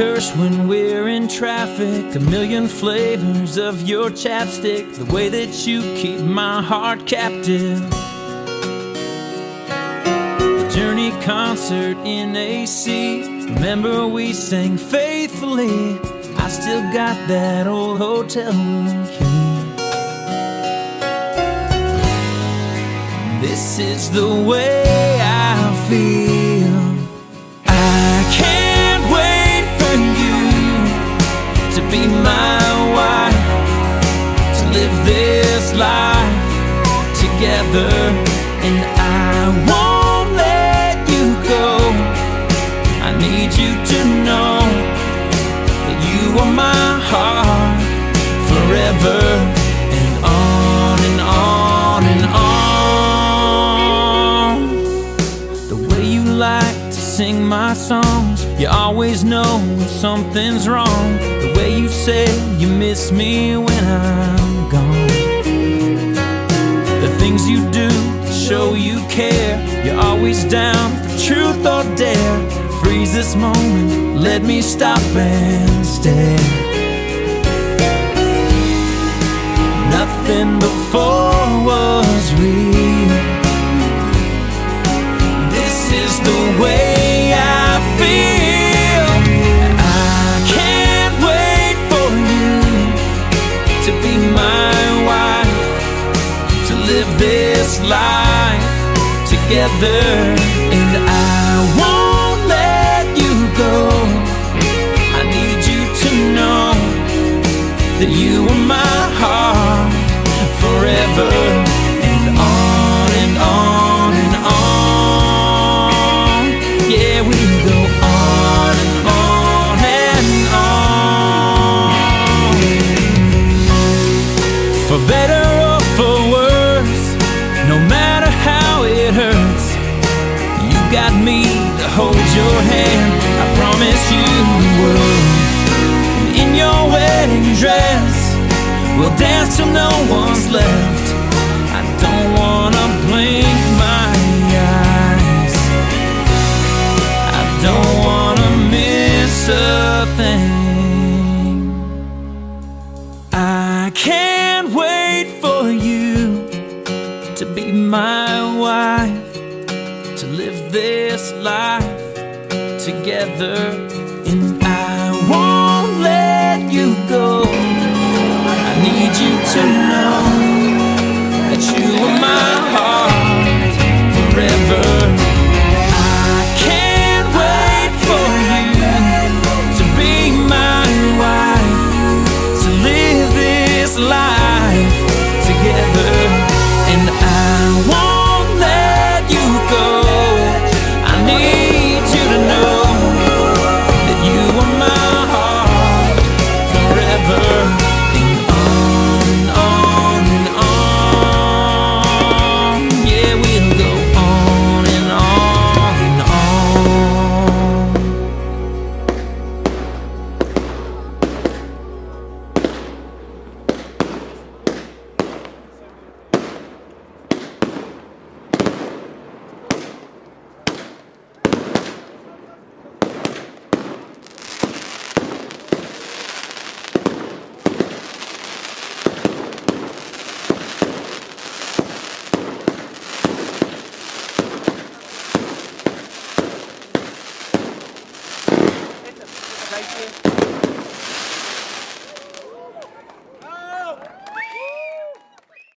curse when we're in traffic. A million flavors of your chapstick. The way that you keep my heart captive. The Journey concert in AC. Remember we sang faithfully. I still got that old hotel room key. This is the way I feel. Together, and I won't let you go. I need you to know that you are my heart forever and on and on and on. The way you like to sing my songs, you always know something's wrong. The way you say you miss me when I'm things you do show you care, you're always down for truth or dare. Freeze this moment, let me stop and stare. Life together, got me to hold your hand. I promise you will in your wedding dress. We'll dance till no one's left. I don't wanna blink my eyes. I don't wanna miss a thing. I can't wait for you to be my wife, this life together, and I won't let you go. I need you to Right here.